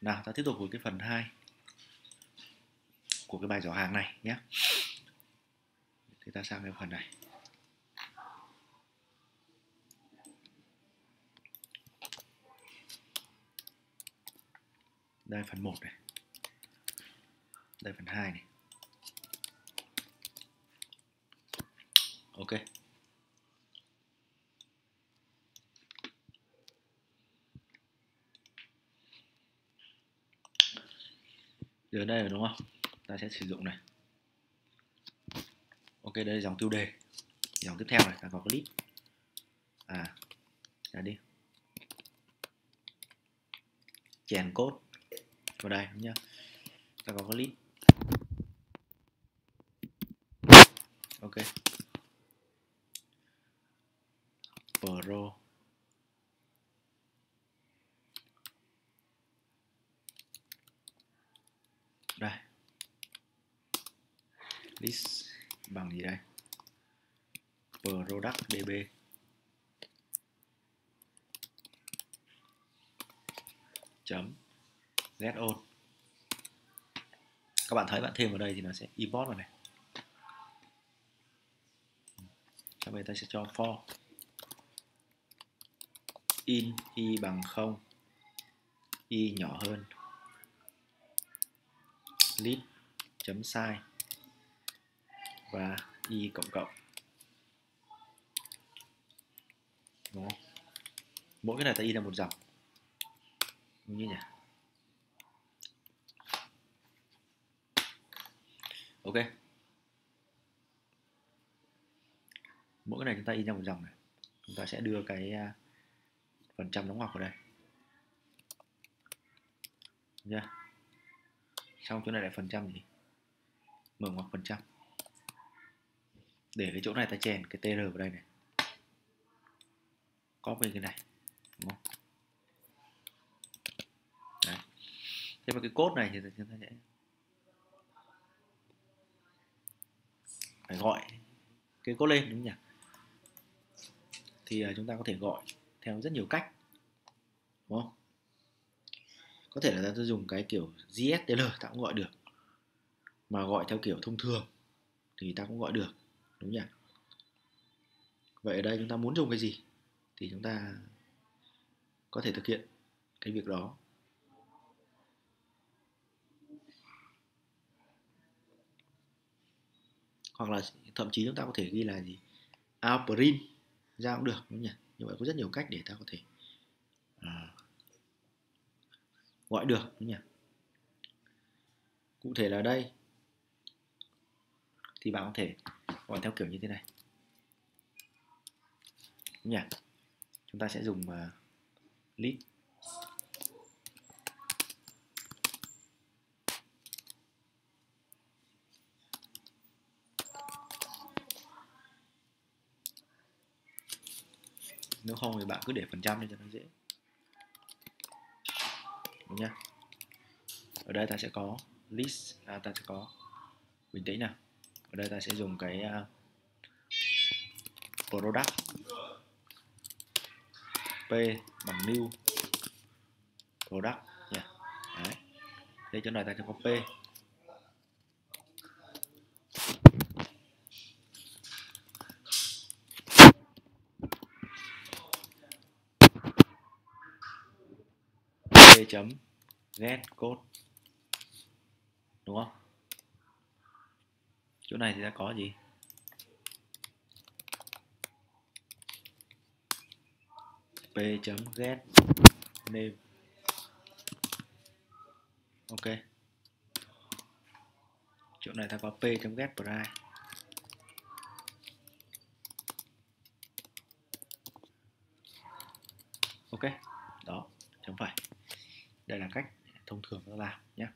nào, ta tiếp tục với cái phần 2 của cái bài giỏ hàng này nhé. Thì ta sang cái phần này. Đây, phần 1 này. Đây, phần 2 này. Ok. Giờ đây rồi đúng không? Ta sẽ sử dụng này. Ok, đây là dòng tiêu đề. Dòng tiếp theo này, ta có clip. À ra đi. Chèn cốt vào đây nhá ta có clip. Ok. Pro đây list bằng gì đây? Product db chấm. ZO. các bạn thấy bạn thêm vào đây thì nó sẽ import vào này. Sau đây ta sẽ cho for. In y bằng 0 y nhỏ hơn. List chấm size và y cộng cộng. Đúng không? Mỗi cái này ta y là một dòng. Đúng như nhỉ? Ok. Mỗi cái này chúng ta in ra một dòng này. Chúng ta sẽ đưa cái à, phần trăm đóng ngoặc vào đây. Nha xong chỗ này là phần trăm gì? Mở ngoặc phần trăm để cái chỗ này ta chèn cái tr vào đây này. Copy cái này, đúng không? Đấy. thế mà cái code này thì chúng ta sẽ phải gọi cái code lên, đúng không nhỉ? Thì à, chúng ta có thể gọi theo rất nhiều cách, đúng không? Có thể là ta dùng cái kiểu GSTL ta cũng gọi được. Mà gọi theo kiểu thông thường thì ta cũng gọi được đúng nhỉ? Vậy ở đây chúng ta muốn dùng cái gì thì chúng ta có thể thực hiện cái việc đó. Hoặc là thậm chí chúng ta có thể ghi là gì? Outprint ra cũng được đúng nhỉ? Như vậy có rất nhiều cách để ta có thể à, gọi được đúng nhỉ? Cụ thể là đây thì bạn có thể gọi theo kiểu như thế này. Đúng nhỉ? Chúng ta sẽ dùng ờ, uh, list nếu không thì bạn cứ để phần trăm đi cho nó dễ. Đúng nhá. Ở đây ta sẽ có list à, ta sẽ có bình tĩnh nào ở đây ta sẽ dùng cái uh, product p bằng new product nha. Đấy. đây chỗ này ta sẽ có p. P chấm get code. Đúng không? Này thì đã có gì? P chấm get name. Ok. Chỗ này ta có p chấm get price ok, đó, chấm phải. Đây là cách thông thường nó làm nhé.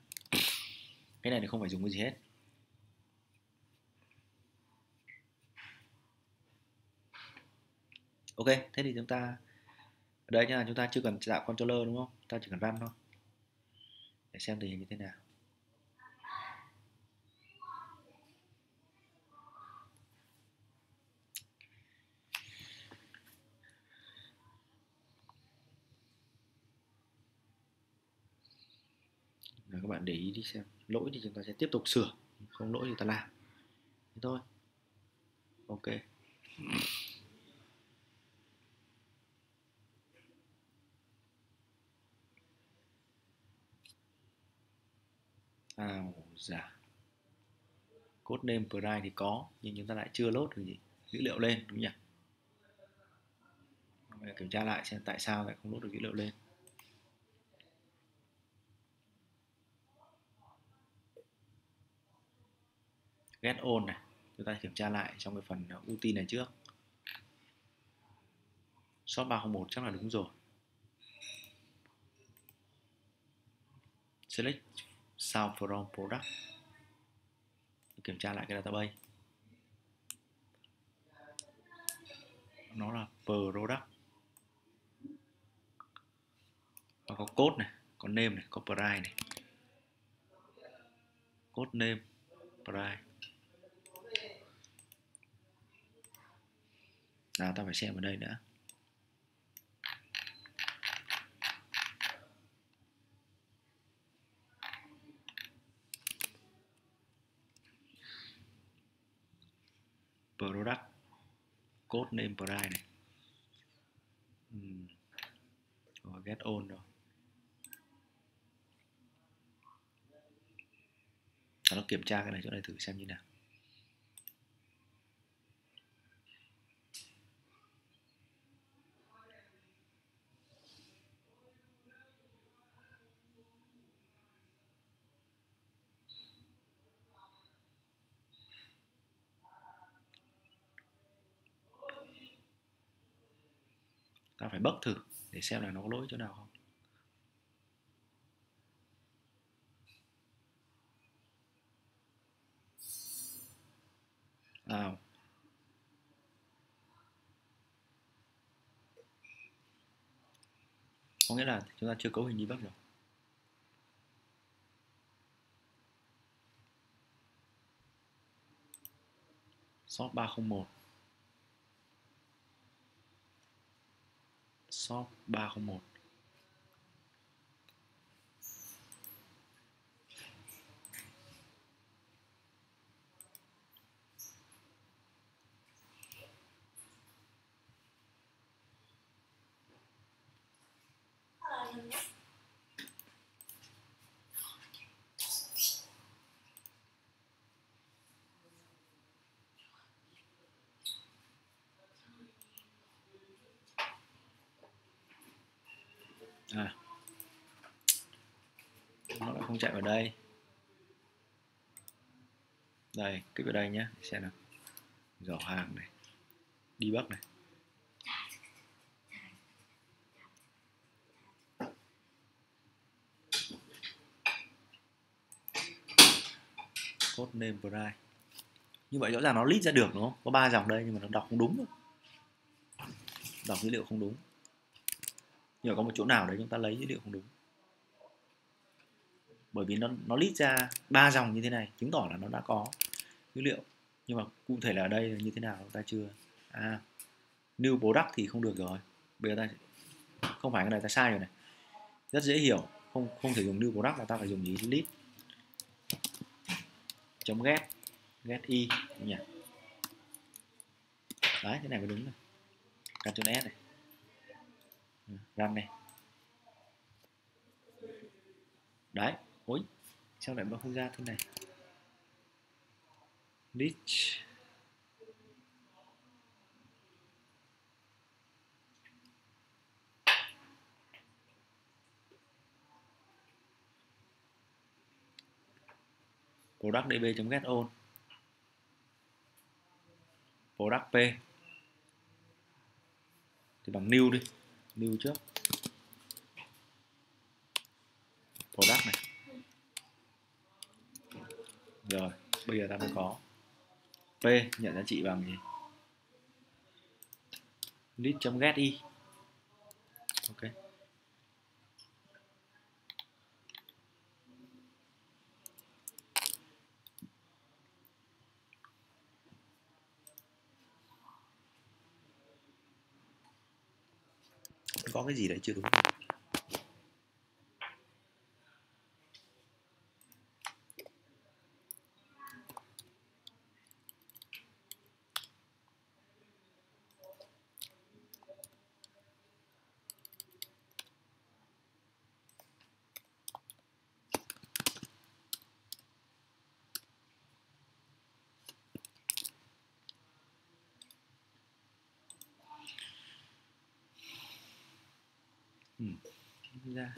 Cái này thì không phải dùng cái gì hết. Ok, thế thì chúng ta, ở đây nha chúng ta chưa cần tạo controller đúng không? Ta chỉ cần run thôi. Để xem tình hình như thế nào. Rồi, các bạn để ý đi xem. Lỗi thì chúng ta sẽ tiếp tục sửa, không lỗi thì ta làm. Thế thôi. Ok. Ào giả code name pride thì có, nhưng chúng ta lại chưa lốt được gì, dữ liệu lên, đúng nhỉ? Kiểm tra lại xem tại sao lại không lốt được dữ liệu lên. Get on này, chúng ta kiểm tra lại trong cái phần uh, ưu tiên này trước. Shop 301 chắc là đúng rồi. Select sau from product. Kiểm tra lại cái database. Nó là product. Và có code này, có name này, có price này. Code name, price. À ta phải xem ở đây nữa product code name price này. Uhm. rồi, get on rồi. Nó kiểm tra cái này, chỗ này thử xem như nào. Bất thử để xem là nó có lỗi chỗ nào không. À. có nghĩa là chúng ta chưa cấu hình debug được Sort 301 shop 301 à. Nó lại không chạy vào đây. Đây kích vào đây nhé xem nào. Giỏ hàng này, đi bắc này. Code name price như vậy rõ ràng nó list ra được, đúng không? Có ba dòng đây, nhưng mà nó đọc không đúng đọc dữ liệu không đúng nhưng mà có một chỗ nào đấy chúng ta lấy dữ liệu không đúng? Bởi vì nó nó list ra ba dòng như thế này, chứng tỏ là nó đã có dữ liệu. Nhưng mà cụ thể là ở đây là như thế nào chúng ta chưa à new product thì không được rồi. Bây giờ ta không phải cái này, ta sai rồi này. Rất dễ hiểu, không không thể dùng new product là ta phải dùng gì? List. Chấm get get y nhỉ? Đấy thế này mới đúng này. Ctrl S này run này. Đấy, ôi, sao lại nó không ra thế này? List productdb.get on product p. Thì bằng new đi lưu trước. Product này. Rồi, bây giờ ta mới có. P, nhận giá trị bằng gì? List.get y ok. Có cái gì đấy chưa đúng ra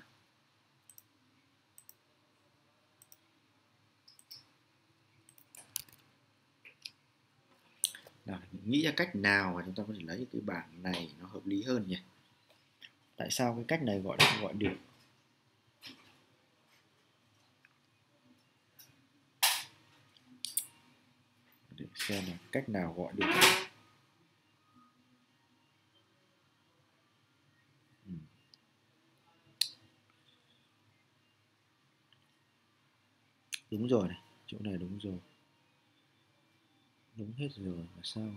nào nghĩ ra cách nào mà chúng ta có thể lấy cái bảng này nó hợp lý hơn nhỉ? Tại sao cái cách này gọi là gọi được? Để xem là cách nào gọi được đúng rồi này chỗ này đúng rồi. Đúng hết rồi mà sao?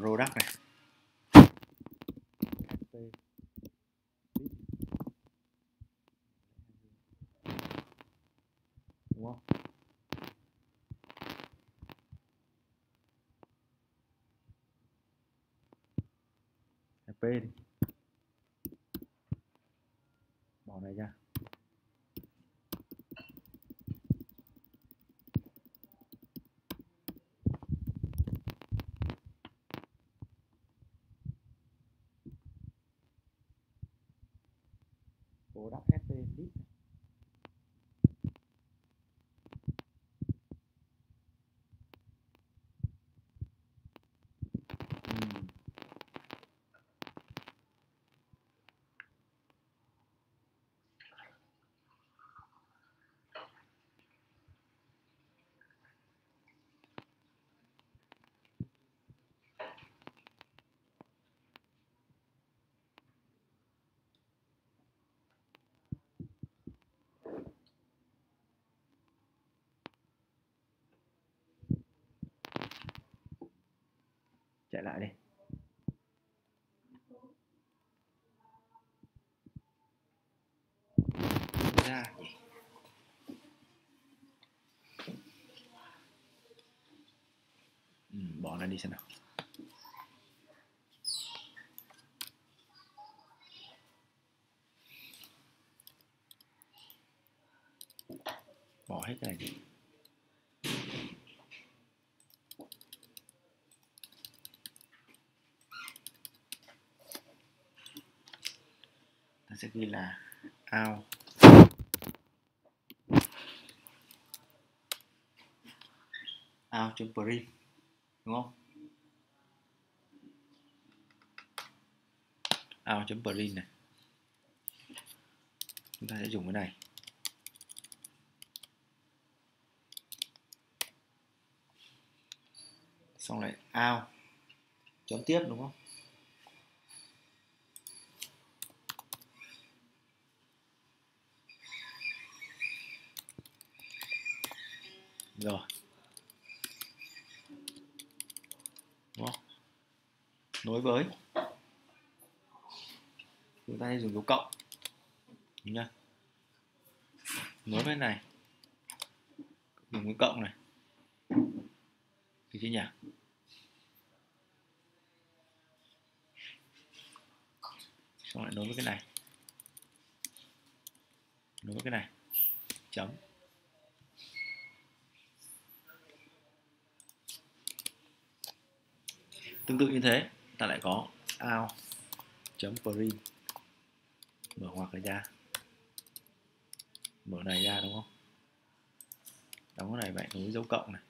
Product này. Đúng không? Đi. Bỏ này ra product HP list Ừm chạy lại đi ra nhỉ ừ, bỏ nó đi xem nào bỏ hết cái này đi ta sẽ ghi là out. Out print đúng không? Out print này. Chúng ta sẽ dùng cái này. Xong lại out. Chấm tiếp, đúng không? Rồi. Đúng không nối với. Chúng ta dùng dấu cộng. Đúng nối với này. Dùng cái cộng này. Được chưa nhỉ? Xong lại nối với cái này. Nối với cái này. Chấm. Tương tự như thế ta lại có out chấm print mở hoặc này ra. Mở này ra đúng không? Đóng cái này vậy nối dấu cộng này.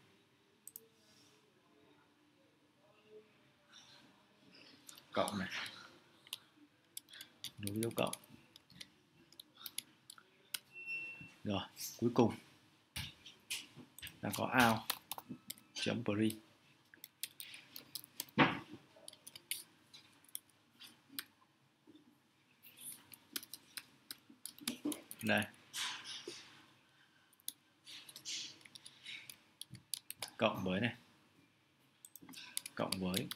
Cộng này. Nối dấu cộng. Rồi cuối cùng. Ta có out chấm print đây. Cộng với này. Cộng với.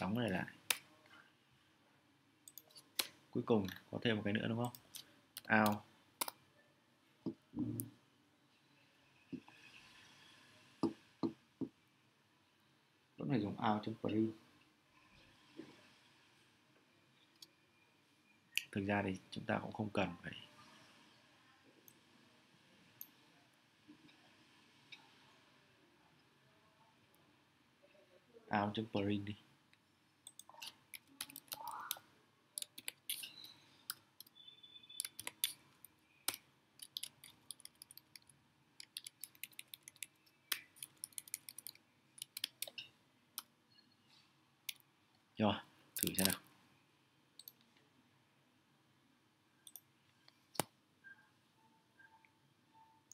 Đóng này lại. Cuối cùng có thêm một cái nữa đúng không? Ao vẫn phải dùng out trên print thực ra thì chúng ta cũng không cần phải out.print đi rồi thử xem nào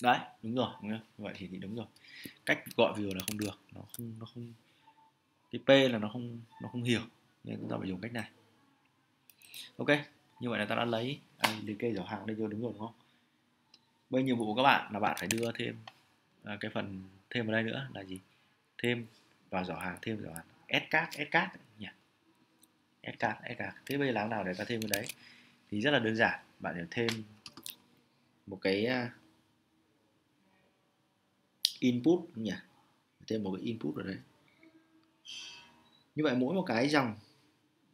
đấy đúng rồi đúng không? vậy thì, thì đúng rồi. Cách gọi vừa là không được. Nó không nó không cái p là nó không nó không hiểu. Nên chúng ta phải dùng cách này. Ok như vậy là ta đã lấy à, liệt kê giỏ hàng đây chưa? Đúng rồi đúng không? Bây nhiệm vụ của các bạn là bạn phải đưa thêm à, cái phần thêm vào đây nữa là gì? Thêm vào giỏ hàng thêm giỏ hàng. S card s card. Nhỉ. S card s card. Thế bây giờ làm nào để ta thêm cái đấy? Thì rất là đơn giản. Bạn phải thêm một cái à, input nhỉ? Thêm một cái input ở đây như vậy mỗi một cái dòng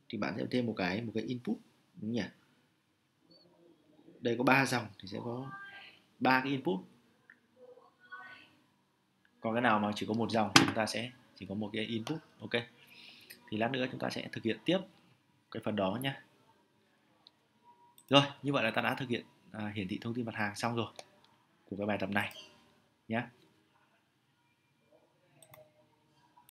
thì bạn sẽ thêm một cái một cái input đúng nhỉ? Đây có ba dòng thì sẽ có ba cái input. Còn cái nào mà chỉ có một dòng chúng ta sẽ chỉ có một cái input ok? Thì lát nữa chúng ta sẽ thực hiện tiếp cái phần đó nhé rồi như vậy là ta đã thực hiện à, hiển thị thông tin mặt hàng xong rồi của cái bài tập này nhé